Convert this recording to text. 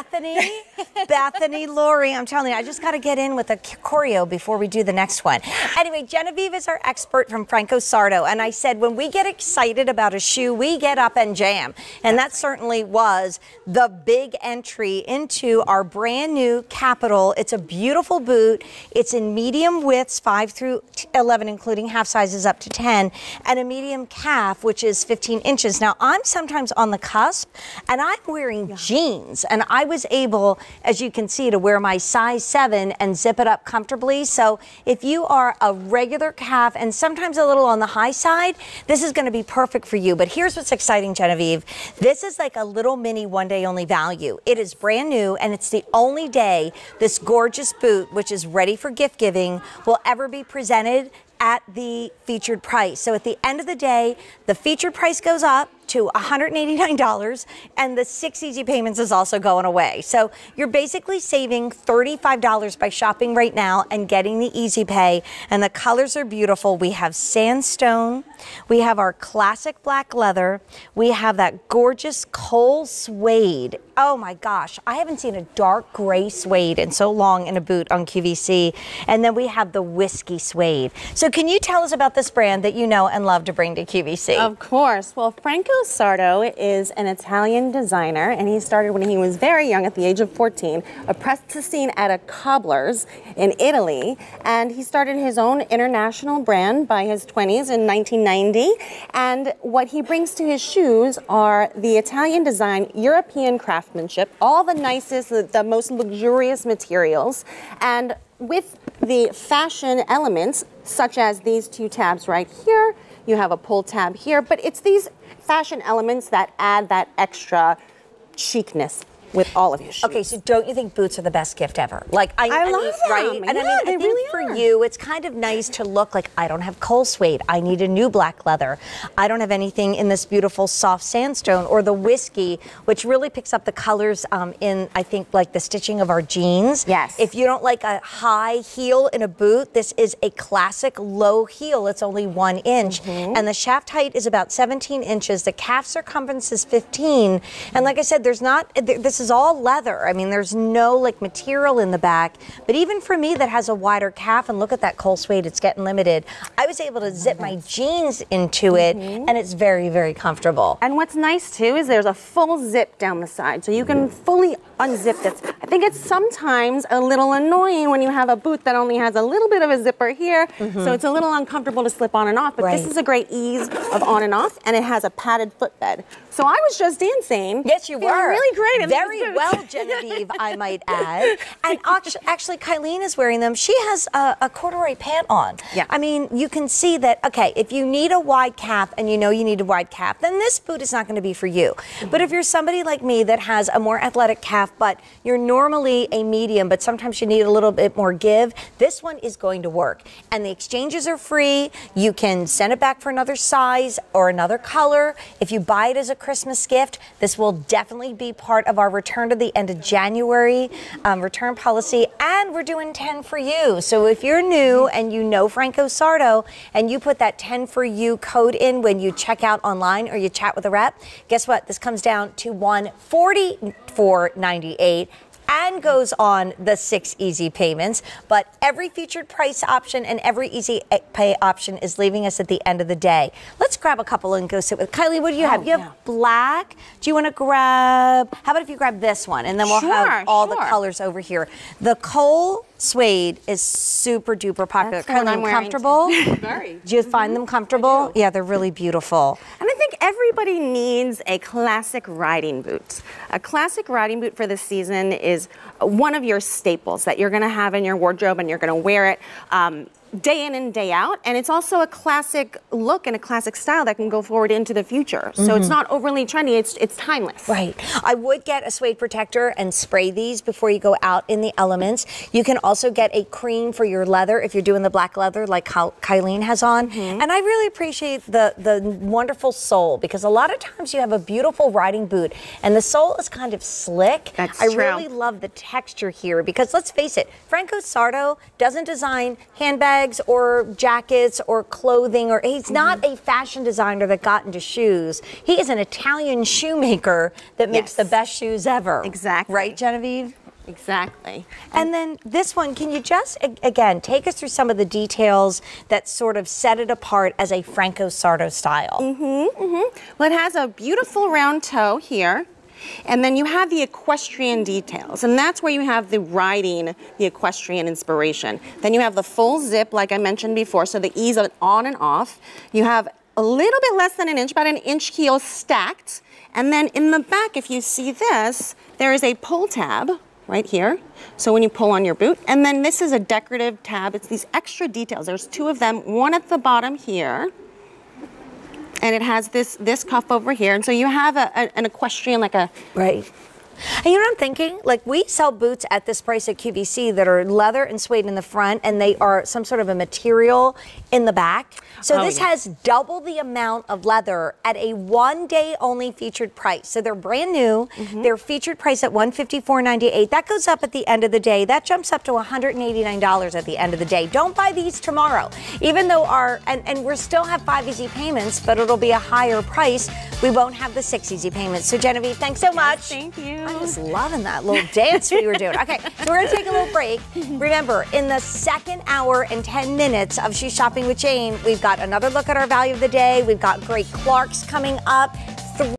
Bethany, Bethany Laurie. I'm telling you, I just got to get in with a choreo before we do the next one. Anyway, Genevieve is our expert from Franco Sarto. And I said, when we get excited about a shoe, we get up and jam. And that certainly was the big entry into our brand new Capitol. It's a beautiful boot. It's in medium widths, 5 through 11, including half sizes up to 10, and a medium calf, which is 15 inches. Now, I'm sometimes on the cusp, and I'm wearing yeah. jeans, and I was able, as you can see, to wear my size 7 and zip it up comfortably. So if you are a regular calf and sometimes a little on the high side, this is going to be perfect for you. But here's what's exciting, Genevieve. This is like a little mini one day only value. It is brand new, and it's the only day this gorgeous boot, which is ready for gift giving, will ever be presented at the featured price. So at the end of the day, the featured price goes up to $189 and the six easy payments is also going away. So you're basically saving $35 by shopping right now and getting the easy pay. And the colors are beautiful. We have sandstone, we have our classic black leather, we have that gorgeous coal suede. Oh my gosh, I haven't seen a dark gray suede in so long in a boot on QVC. And then we have the whiskey suede. So can you tell us about this brand that you know and love to bring to QVC? Of course. Well, Franco Sarto is an Italian designer, and he started when he was very young, at the age of 14, apprenticing at a cobbler's in Italy. And he started his own international brand by his 20s in 1990. And what he brings to his shoes are the Italian design, European craftsmanship, all the nicest, the, the most luxurious materials, and with the fashion elements, such as these two tabs right here, you have a pull tab here, but it's these fashion elements that add that extra chicness with all of your shoes. Okay, so don't you think boots are the best gift ever? Like I, I, I love mean, them. right? And yeah, I mean, I think really for are. you, it's kind of nice to look like I don't have coal suede. I need a new black leather. I don't have anything in this beautiful soft sandstone or the whiskey, which really picks up the colors um, in I think like the stitching of our jeans. Yes. If you don't like a high heel in a boot, this is a classic low heel. It's only one inch, mm-hmm. and the shaft height is about 17 inches. The calf circumference is 15, and like I said, there's not. This is all leather. I mean, there's no like material in the back. But even for me that has a wider calf, and look at that coal suede, it's getting limited. I was able to zip my jeans into it, mm-hmm. and it's very, very comfortable. And what's nice too is there's a full zip down the side, so you can fully unzip this. I think it's sometimes a little annoying when you have a boot that only has a little bit of a zipper here, mm-hmm. so it's a little uncomfortable to slip on and off. But right. this is a great ease of on and off, and it has a padded footbed. So I was just dancing. Yes, you were. Really great. Very well, Genevieve, I might add. And actually, Kylene is wearing them. She has a, a, corduroy pant on. Yeah. I mean, you can see that, okay, if you need a wide calf and you know you need a wide calf, then this boot is not going to be for you. Mm-hmm. But if you're somebody like me that has a more athletic calf, but you're normally a medium, but sometimes you need a little bit more give, this one is going to work. And the exchanges are free. You can send it back for another size or another color. If you buy it as a Christmas gift, this will definitely be part of our return to the end of January um, return policy. And we're doing 10 for you. So if you're new and you know Franco Sarto and you put that 10 for you code in when you check out online or you chat with a rep, guess what? This comes down to 144.98 and goes on the six easy payments. But every featured price option and every easy eh, pay option is leaving us at the end of the day. Let's grab a couple and go sit with Kylie. What do you have? Oh, you have yeah. black. Do you want to grab? How about if you grab this one and then we'll sure, have all sure. the colors over here. The coal suede is super duper popular. That's Kylie, comfortable? Very. Do you find mm-hmm. them comfortable? Yeah, they're really beautiful. And I think everybody needs a classic riding boot. A classic riding boot for the season is one of your staples that you're going to have in your wardrobe and you're going to wear it. Um, day in and day out. And it's also a classic look and a classic style that can go forward into the future. So mm-hmm. it's not overly trendy, it's it's timeless. Right. I would get a suede protector and spray these before you go out in the elements. You can also get a cream for your leather if you're doing the black leather like Kylene has on. Mm-hmm. And I really appreciate the the wonderful sole because a lot of times you have a beautiful riding boot and the sole is kind of slick. That's I true. really love the texture here because let's face it, Franco Sarto doesn't design handbags handbags or jackets or clothing or he's not Mm-hmm. a fashion designer that got into shoes. He is an Italian shoemaker that makes Yes. the best shoes ever. Exactly. Right, Genevieve? Exactly. And then this one, can you just a- again take us through some of the details that sort of set it apart as a Franco Sarto style? Well, it has a beautiful round toe here. And then you have the equestrian details, and that's where you have the riding, the equestrian inspiration. Then you have the full zip, like I mentioned before, so the ease of it on and off. You have a little bit less than an inch, about an inch heel stacked. And then in the back, if you see this, there is a pull tab right here. So when you pull on your boot, and then this is a decorative tab. It's these extra details. There's two of them, one at the bottom here and it has this this cuff over here, and so you have a, a- an equestrian like a Right. And you know what I'm thinking? Like we sell boots at this price at QVC that are leather and suede in the front, and they are some sort of a material in the back. So Oh, this yeah. has double the amount of leather at a one day only featured price. So they're brand new. Mm-hmm. They're featured price at $154.98. That goes up at the end of the day. That jumps up to $189 at the end of the day. Don't buy these tomorrow. Even though our and, and we're still have five easy payments, but it'll be a higher price. We won't have the six easy payments. So Genevieve, thanks so much. thank you. I'm just loving that little dance we were doing. Okay, so we're gonna take a little break. Remember, in the second hour and 10 minutes of Shoe Shopping with Jane, we've got another look at our value of the day. We've got great Clarks coming up.